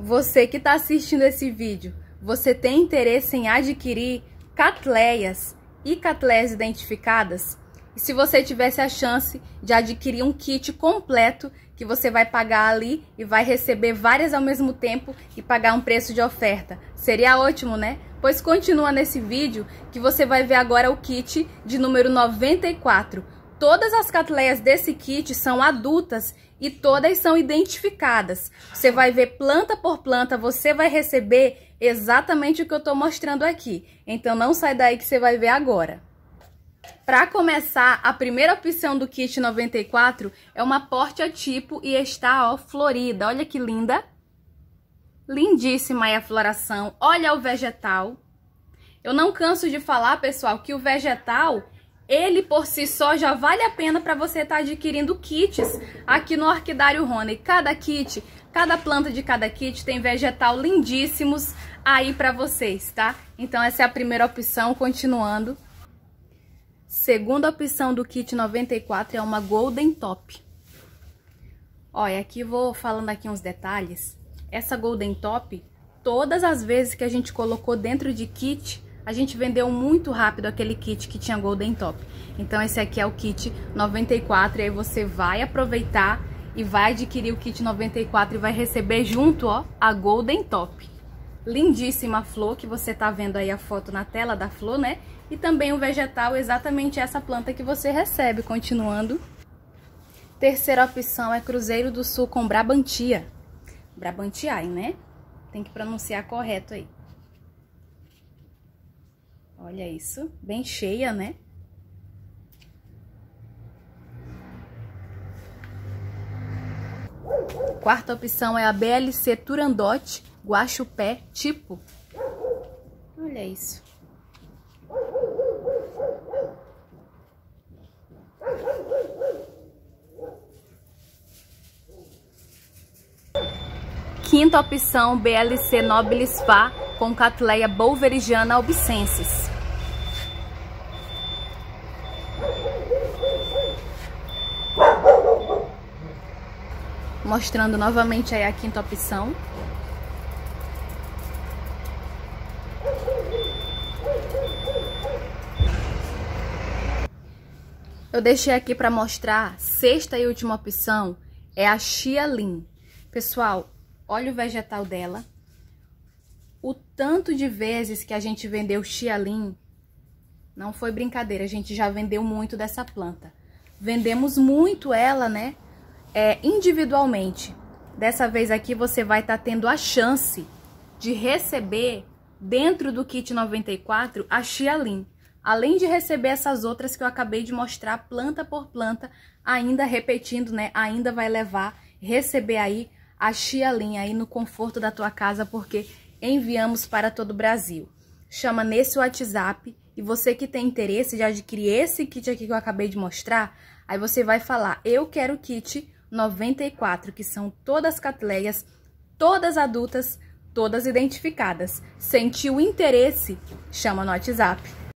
Você que está assistindo esse vídeo, você tem interesse em adquirir catleias e catleias identificadas? E se você tivesse a chance de adquirir um kit completo que você vai pagar ali e vai receber várias ao mesmo tempo e pagar um preço de oferta, seria ótimo, né? Pois continua nesse vídeo que você vai ver agora o kit de número 94. Todas as catleias desse kit são adultas e todas são identificadas. Você vai ver planta por planta, você vai receber exatamente o que eu estou mostrando aqui. Então não sai daí que você vai ver agora. Para começar, a primeira opção do kit 94 é uma porte tipo e está, ó, florida. Olha que linda. Lindíssima aí a floração. Olha o vegetal. Eu não canso de falar, pessoal, que o vegetal ele por si só já vale a pena para você estar tá adquirindo kits aqui no Orquidário Rony. Cada kit, cada planta de cada kit tem vegetal lindíssimos aí para vocês, tá? Então essa é a primeira opção, continuando. Segunda opção do kit 94 é uma Golden Top. Olha, aqui vou falando aqui uns detalhes. Essa Golden Top, todas as vezes que a gente colocou dentro de kit, a gente vendeu muito rápido aquele kit que tinha Golden Top. Então esse aqui é o kit 94 e aí você vai aproveitar e vai adquirir o kit 94 e vai receber junto, ó, a Golden Top. Lindíssima flor, que você tá vendo aí a foto na tela da flor, né? E também o vegetal, exatamente essa planta que você recebe. Continuando. Terceira opção é Cruzeiro do Sul com Brabantia. Brabantiai, né? Tem que pronunciar correto aí. Olha isso, bem cheia, né? Quarta opção é a BLC Turandote Guaxupé Tipo. Olha isso. Quinta opção, BLC Nobilis Fá com Catleia bolverigiana albicensis. Mostrando novamente aí a quinta opção. Eu deixei aqui para mostrar sexta e última opção é a Chia Lin. Pessoal, olha o vegetal dela. O tanto de vezes que a gente vendeu Chia Lin não foi brincadeira, a gente já vendeu muito dessa planta. Vendemos muito ela, né? É, individualmente. Dessa vez aqui você vai estar tá tendo a chance de receber dentro do kit 94 a Xialin. Além de receber essas outras que eu acabei de mostrar planta por planta, ainda repetindo, né? Ainda vai levar, receber aí a Xialin aí no conforto da tua casa, porque enviamos para todo o Brasil. Chama nesse WhatsApp e você que tem interesse de adquirir esse kit aqui que eu acabei de mostrar, aí você vai falar, eu quero o kit 94, que são todas catleias, todas adultas, todas identificadas. Sentiu interesse? Chama no WhatsApp.